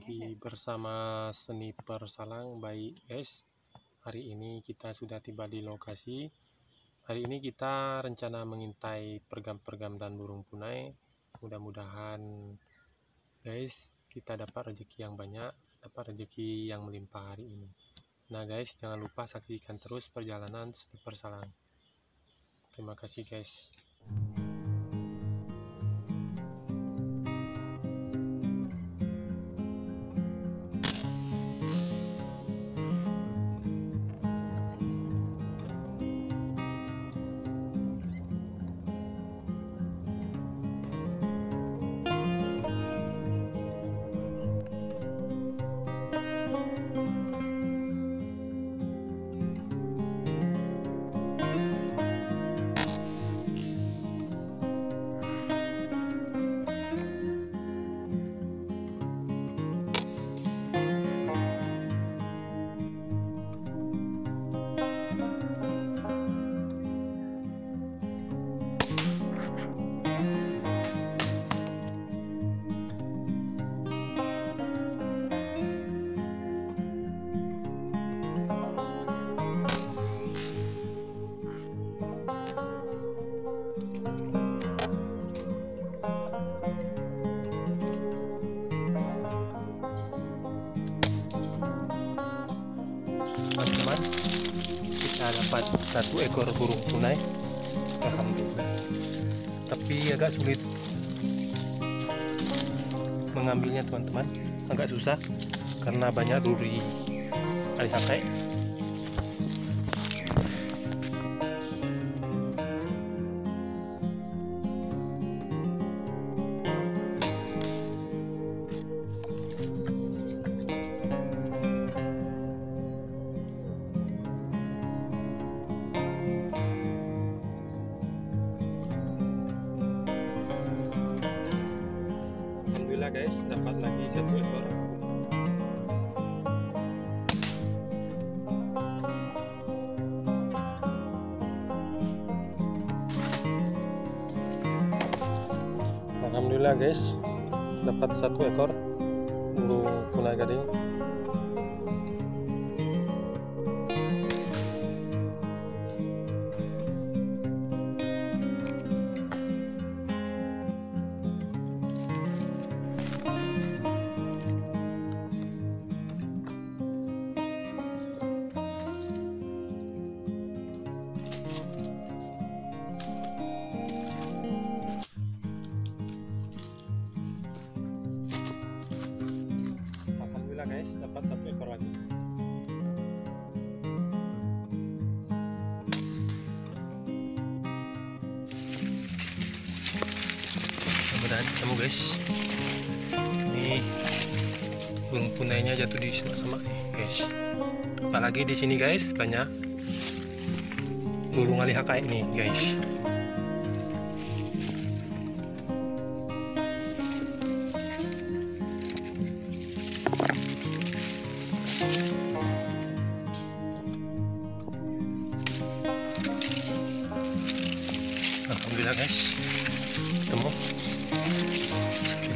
lagi bersama Sniper Salang Baik guys. Hari ini kita sudah tiba di lokasi. Hari ini kita rencana mengintai pergam-pergam dan burung punai. Mudah-mudahan guys kita dapat rezeki yang banyak Dapat rezeki yang melimpah hari ini. Nah guys jangan lupa saksikan terus perjalanan Sniper Salang Terima kasih guys teman-teman kita dapat satu ekor burung punai Alhamdulillah. Tapi agak sulit mengambilnya teman-teman. Agak susah karena banyak duri. Alihakai Alhamdulillah guys dapat lagi satu ekor. Alhamdulillah guys dapat satu ekor burung punai gading guys dapat satu ekor lagi. Mudah-mudahan ketemu guys. Ini burung punainya jatuh di sama nih guys. Apalagi di sini guys banyak burung alihakai ini guys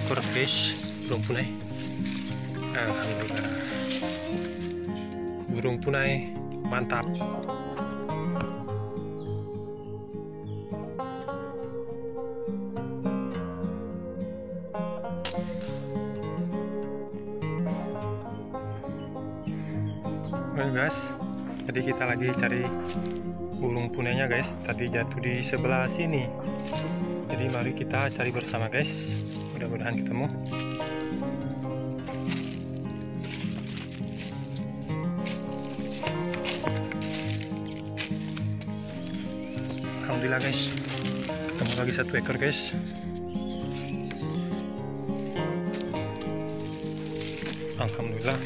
ekor fish burung punai. Alhamdulillah. Burung punai mantap. Oke guys jadi kita lagi cari burung punainya guys. Tadi jatuh di sebelah sini. Jadi mari kita cari bersama guys mudah-mudahan ketemu. Alhamdulillah guys. Ketemu lagi satu ekor guys. Alhamdulillah.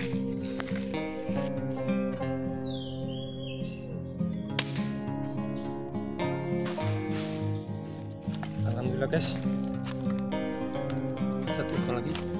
Alhamdulillah guys lagi